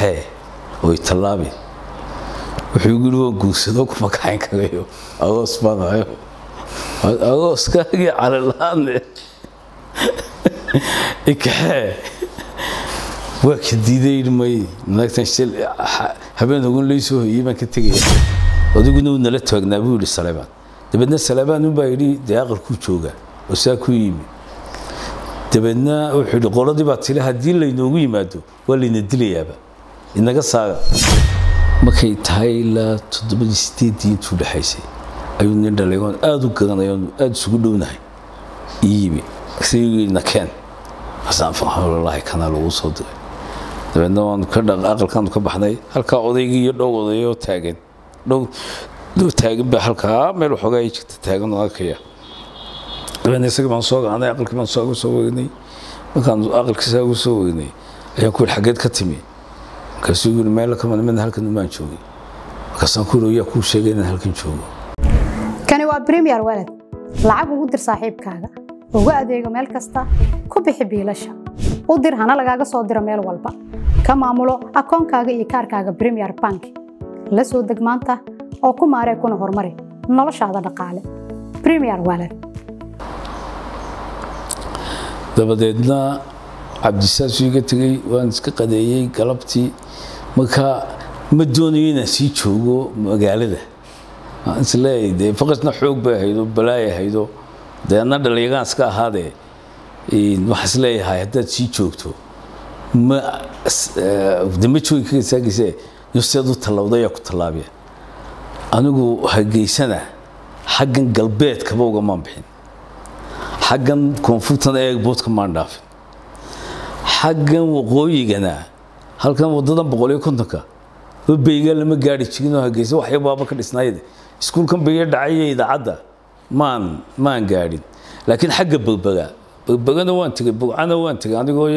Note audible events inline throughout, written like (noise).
ikaxee oo itallaabi wuxuu yidhi waan guursado kuma kaxayn kagayo. Agoos baan ahayo agooskaagii calila'aane (laughs) ikaxee waa ka diiday yidhi may naagtan shil habeen ogun laysoo hoyey baan ka tegaya odiguna uu nala taagnaa buu yidhi saleebaan dabeedna saleebaan unbaa yidhi dee aqalkuu joogaa oo saa ku yimi. Dabeedna wuxuu yidhi qoladii baa tiri haddii laynoogu yimaado waa layna dilayaaba inaga saaga. Markay tahay ilaa toddobadii sideeddii intuu dhexaysay ayuu nin dhalay oon aada u garanay oon aada isugu dhownahay. Ii yimi. Xasaan faxamulallaahi kanaa lagu soo diray dabeedna waan ka aqalkaanu ka baxnay halkaa odaygii iyo dhow odayoo taagan dhow dhow taagan baa halkaa meel waxoogaa ay jirta taagan oo arkaya dabeedna isagii baan soo gacanay aqalkii baan soo soo weynay markaan aqalkii saa ugu soo weynay ayaan ku yidhi xaggeed ka timi markaasuu yidhi meel kama midna halkan umaan joogay. Markaasaan ku yidhi yaa kuu sheegay inaan halkan joogo. Kani waa premier walad lacag ugu dir saaxiibkaaga. Ugu adeego meel kasta. Ku bixi biilasha. U dir hana lagaaga soo diro meel walba. Ka maamulo akoonkaaga iyo kaarkaaga premier bank. La soo deg maanta oo ku maaree kuna horumari noloshaada dhaqaale. Premier walad dabadeedna cabdisaasuu iga tegey waan iska qadeeyey galabtii. Marka ma doonayo inaan sii joogo magaalada? Isleeyahay dee faqasna xoog bay ahaydoo balaay ahaydoo dee anna dhalinyagaan iska ahaadee waxaan is leeyahay haddaad sii joogto. Ma de ma joogi kaga saagayse u tallawda ayaa ku tallaabiya anigu hageysana xaggan galbeedkaba ugamaan bixin xaggan koonfurtana eegboodka maan dhaafin xaggan waqooyigana halkan waddadan boqol iyo kontonka babeyga lama gaari jirin oo hageysa baaba ka dhisnaayde iskuulkan baya dhacaya idaacadda maan maan gaadhin laakiin xagga begbega begbegana waan tegey bugcana waan tegey. Anigoo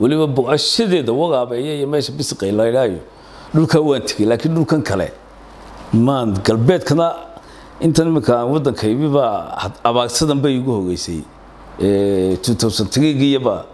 weliba bugcashadeeda wagaabeeya iyo meesha bisiqay laydhaayo dhulkaa waan tegey. Laakiin dhulkan kale maan galbeedkana intan imika waddanka ibibaa abaagsadan bay igu hogeysay. Iyaba abaagsa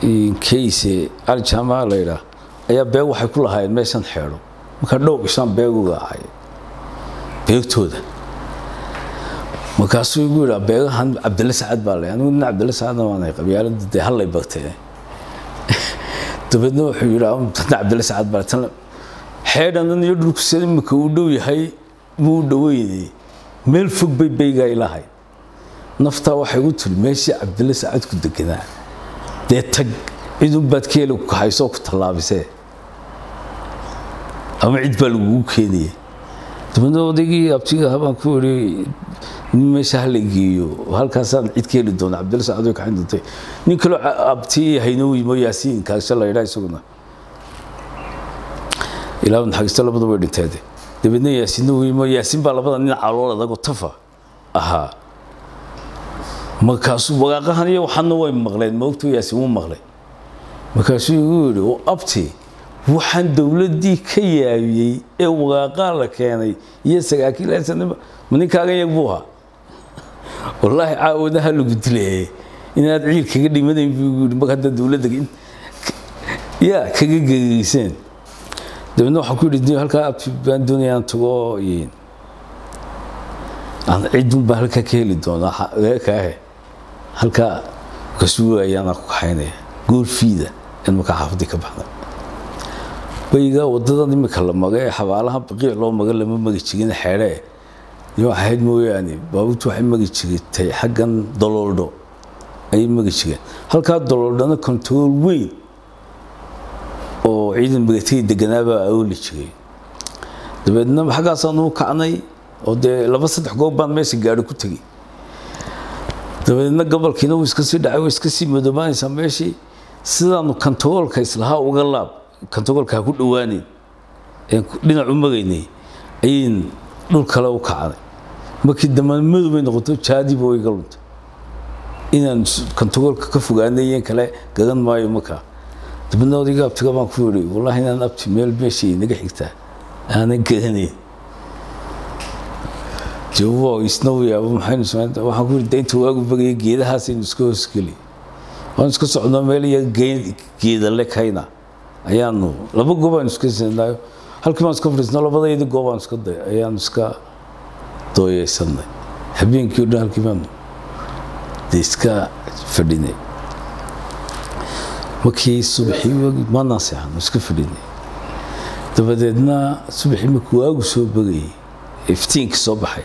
kayse cali jaamaca la yidhaah ayaa beeg waxay ku lahaayeen meeshan xeedho marka dhow ishaan beeguga ahay beegtooda. Markaasuu igu yidhaa beegahan cabdille sacad baa leh anigu nin cabdille sacadna waanay qabyaalada dee hallay bagtee (laughs) dabeedna wuxuu yidhaa tana cabdille sacad baa tan xeedhanan iyo dhulku sida imika uu dhow yahay muu dhaweynay meel fog bay beygaa ilahay naftaa waxay u tiri meeshii cabdille sacad ku deganaa dee tag cidunbaad keeli ku kaxaysoo ku tallaabisee ama cid baa lagugu keenaya dabeedna odaygii abtiga habaan ku idhi nin meesha hala geeyo halkaasaan cid ka heli doona cabdilla sacad way kaxayn doontay nin kaloo abti hayno yimo yaasiin kaagsha la yidhaa isaguna ilaa naxariista labadu way dhinteede dabeedna yaasiinna uu yimo yaasiin baa labada nin calool adagoo tafa ahaa markaasuu wagaaqahan iyo waxaana way maqleen. Moogto yaasiin wuu maqlay. Markaasuu igu yidhi oo abti waxaan dowladdii ka yaabiyey ee wagaaqaa la keenay iyo sagaakiilsanima ma ninkaagan yag buu ahaa. (laughs) Wallaahi caawadaha lagu dilaye inaad ciil kaga dhimanayn buu yidhi mar hadda dowladda yaa kaga gegeyseen dabeedna waxaan ku yidhi halkaa abti baan doonaya aan tago aan cidun baan halkaa ka heli doonaa kaahe halkaa markaasuu ayaanaa ku kaxaynaya goolfiida in markaa xaafadii ka baxda bayga wadadan imika la maga ee baqiic loo maga lama magi jirin xeedhee iyo ahayd mooyaane baabuurtu waxay magi jirtay xaggan dololdho ayay magi jireen halkaa dololdhana kontarool weyn oo ciidan migatay deganaabaa aoli jiray dabeedna xaggaasaan u kacnay oo dee laba saddex goob baan meesha gaari ku tegey dabeedna gobolkiina wuu iska sii dhacay iska sii madoobaanaysaa meeshii. Sidaanu kantaroolka islahaa uga laab kantaroolka ha ku dhowaaneyn dhinac u magaynay dhul kale u kacday. Markii dambe madowbay noqoto jaadiba way iga luntay. Inaan kontagoolka ka fogaanay iyan kale gadan maayo markaa. Dabadna odayga baan ku yidhi wallahi inaan abti meel meeshay naga xigtaa aanan garanayn jawaabo isna u yaabo maxaynu samaynta waxaan ku yidhi daynta waagu bagaya geedahaasaynu iska hoosgeli waan iska socnoo meel iyo geeda le kayna. Ayaanu laba goobaanu iska sinaayo. Halkii baan iska fadhiisno labadaydi goobaan iska day ayaanu iska dooyeysanay. Habeenkii o dhan halkii baanu iska fadhinay. Markii subaxii maanaan seexano iska fadhinay. Dabadeedna subaxii markii waagu soo bagayay iftiinkii soo baxay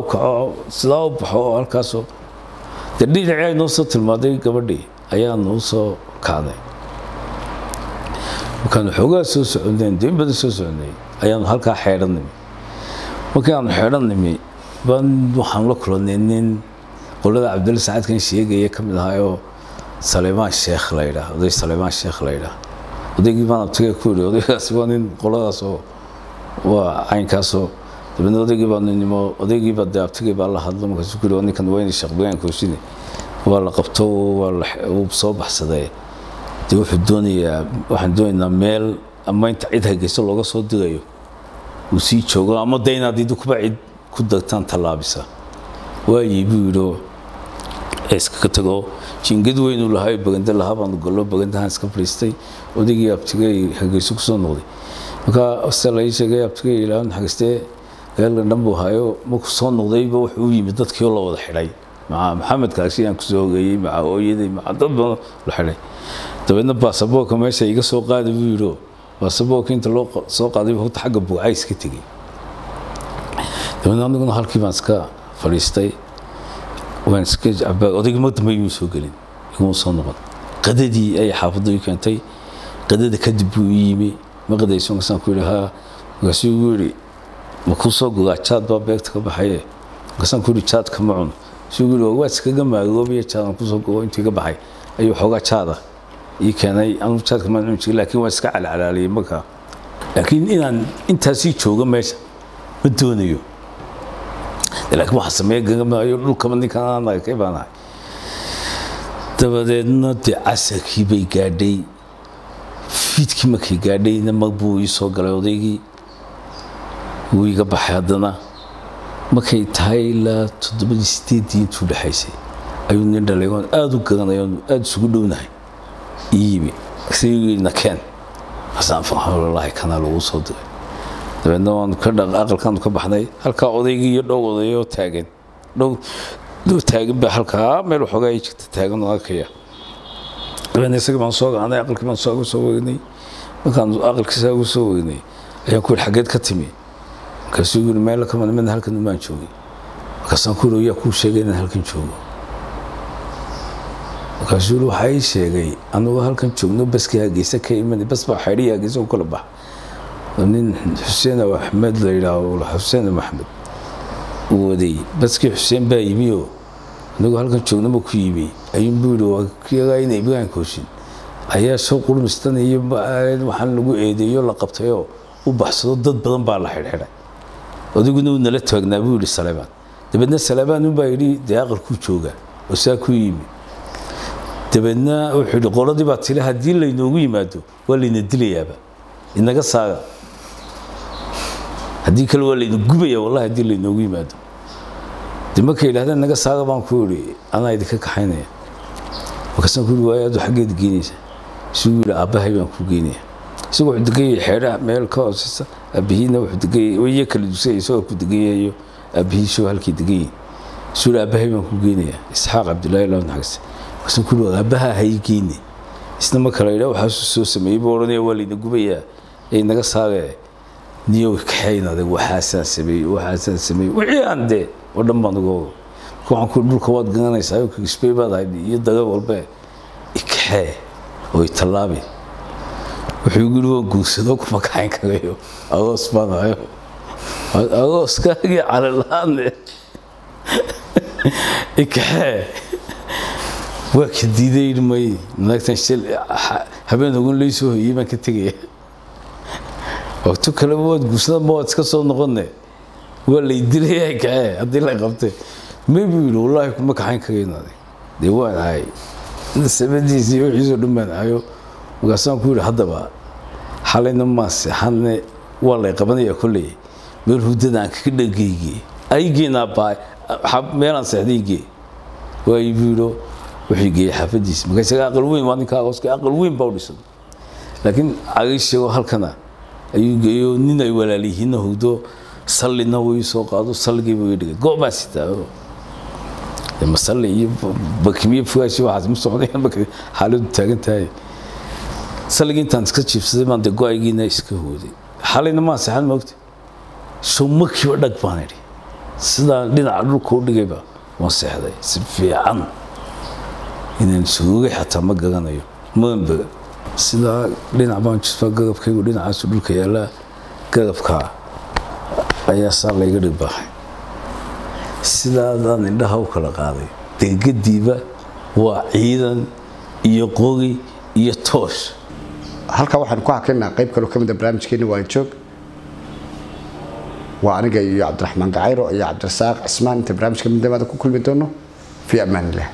u kaco sidaa u baxo oo halkaasoo dee dhinacii ay noo soo tilmaaday gabadhii ayaanu u soo kacday markaanu xoogaa soo soconay deen badan soo soconay ayaanu halkaa xeedhan markii aanu xeedhan baan waxaan la kulanay nin qolada cabdilla sacaadkan sheegaya ka mid ahaayoo saleymaan sheekh la yidhaah oday saleymaan sheekh la yidhaah. Odaygii baan abtiga ku yidhi odaygaasi waa nin qoladaasoo waa caynkaasoo dabeedna odaygii baa nimo odaygii baa dee abtigii baa la hadlo markaasuu ku yidhi ninkan shaqbayaan koosine waa la qabto waa la uu soo baxsaday dee wuxuu doonayaa waxaan doonaynaa meel ama cid hargeyso looga soo dirayo uu sii joogo ama dee inaad idinkuma cid ku dagtaan tallaabisa waayey buu yidhoo iskaga tago jingad weynuu lahaa baganda lahaa baanu gallo bagandahan iska fadhiistay odaygii abtigay hargeyso ku soo noqday markaa se lai sheegay abtigay ilaahan naxariistee reerla dhan buu hayo markuu soo noqdayba wuxuu u yimid dadkii oo la wada xidhay. Maca maxamed kaasi aan ku soo hogeeyey maca hooyaday maca dad badan la xidhay. Dabeedna baasaboorka meesha iga soo qaada buu yidhoo baasaboorka inta loo soo qaaday horta xagga buucay iska tegey. Dabeedna aniguna halkii baan iska fadhiistay waan iska odaygii mar dambe imuu soo gelin iguma soo noqon. Qadadii ay xaafadda ii keentay qadada kadib buu ii yimi ma qadayso markaasaan ku yidhi haa. Markaasuu igu yidhi ma kuu soo gogaa jaad baa beegta ka baxaye? Markaasaan ku jaad kama cuno. Igu yidhi waa iskaga maagoobiya jaadaan ku soo gogo intii ka baxay. Ayuu xoogaa jaada ii keenay anugu jaadka maan cuni jirin laakiin waan iska calcalaaliyey markaa laakiin inaan intaasii joogo meesha ma doonayo. Laakiin waxa sameeya gagamaayo dhulkaba ninkan aan arkay baan ahay dabadeedna dee casarkii bay gaadhay fiidkii markay gaadhayna mag buu ii galay odaygii wuu iga baxay haddana. Markay tahay ilaa toddobadii sideeddii intuu dhexaysay ayuu nin dhalay oon aada u garanay oon aada isugu dhownahay. Ii yimi sigii nakeen. Hasaan wallaahi kanaa lagu soo diray dabeedna waan ka aqalkaanu ka baxnay halkaa odaygii iyo dhow odayoo taagan. Dhow dhow taagan baa halkaa meel waxoogaa ay jirta taagan oo arkaya. Dabeedna isaga baan soo gacanay aqalkii baan soo soo weynay. Markaan aqalkiisa ugu soo weynay ayaan ku yidhi xaggeed ka timi markaasuu yidhi meel ka mana midna halkan umaan joogay. Markaasaan yaa kuu sheegay inaan halkan joogo. Markaasuu waxaa ii sheegay anigoo halkan joogno baskii hargeysa ka imanay bas baa xeedhii hargeysa u kala bax. Nin xuseen axmed la yidhaaho xuseen maxmed uu waday baskii xuseen baa yimi oo? Anigoo halkan joognama ku yimi. Ayuunbuu yidhi waa kiyagaa ina ibrahim kooshin. Ayaa soo qurmistan iyo waxaan lagu eedeeyo la qabtayoo u baxsado dad badan baa la xidhxidhay odayguna uu nala taagnaa buu yidhi salebaan dabeedna salebaan unbaa yidhi dee aqalkuu joogaa oo saa ku yimi. Dabeedna wuxuu yidhi qoladii baa tiri haddii laynoogu yimaado waa layna dilayaaba inaga saaga haddii kale waa layna gubaya wallahi haddii laynoogu yimaado de markay yidhahdeen naga saaga baan ku yidhi anaa idinka kaxaynaya markaasaan ku yidhi waayo adu xaggeed geynaysa isuu yidhi aabbahay baan ku geynaya isagoo wuxuu degan yahay xeedhaha meel ka hooseysa aabbihiina wuxuu degan yahay waiyo kala dusay isagoo ku degan yahayo aabbihiisoo halkii degan yahay yidhi aabbahay baan ku geynaya isxaaq cabdullaahi laa naxagse markaasaan ku yidhi aabbaha hay geyne isna ma kala yidhaa waxaasuu soo sameeyey buu odhanaya waa layna gubayaa. Ee naga saagee niyo kaxayn waxaasaan sameeyey waxaasaan sameeyey. Wixii aan dee oo dhan baan uga marka waxaan ku dhulka waad garanaysaa kigisbay baad ahayd iyo daga walbe ikaxee oo itallaabi wuxuu guri waan guursado kuma kaxayn karayo. Agoos baan ahayo agooskaagii calila'aane ikaxee waa ka diiday may? Naagtan shil habeen ogun laysoo hoyey baan ka tegaya. Waqti kaleba waad guursada ma waad iska soo noqone waa lay dilaya ikaxee haddii la qabtay may buu yidhi wallaahi kuma kaxayn karaynaade dee waan ahay. Sabadiisi iyo wixiisoo dhan baan ahayo markaasaan ku yidhi haddaba xalayna maa seexanne waa lay qabanaya kolley meel hudada aan kaga dhageyge aygeena baa meelaan seexdaygee waayi buu yidho wuxuu geeyey xaafadiisa marka isaga aqal weyn waa ninka agooska aqal weyn baa u dhisan. Laakiin cagaysheego halkana ayuu geeyo nin ay walaaliyihiinna hugdo sallina wuu soo qaado salligii buu dhigay. Go' baa sitaa masalli iyo bakimiyo fogaashi waxaas ma socdayaan marka xaaladdu taagan tahay salligii intaan iska jiibsaday baan dee go'aygiina iska hooday. Xalayna maa seexan moogta soo markiiba dhag baan idhi. Sidaa dhinaca dhulka u dhigayba waan seexday. Si fiican inaan soogay xataa ma garanayo maanba sidaa dhinac baan jisbaa gagabkaygu dhinacaasu dhulka yaallaa. Gagabkaa ayaa saa layga dhigbaaxay sidaadaan indhaha u kala qaaday. Degadiiba waa ciidan iyo qogi iyo toosh halkaa waxaanu ku hakinaa qayb kaloo ka mid a barnaamijkeeni waa joog. Waa aniga iyo cabdiraxmaan gacayro iyo cabdirasaaq cismaan inta barnaamijka midnimada ku kulmi doono. Fii amaan illah